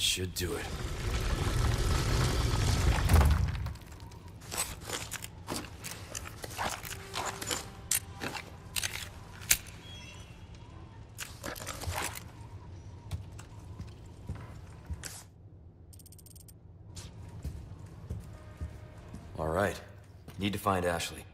should do it. All right. Need to find Ashley.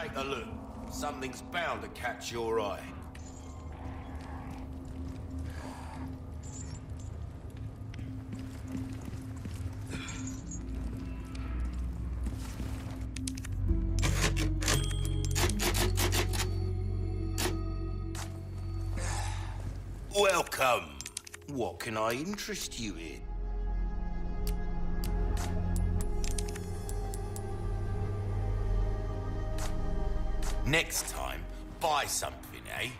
Take a look. Something's bound to catch your eye. Welcome. What can I interest you in? Next time, buy something, eh?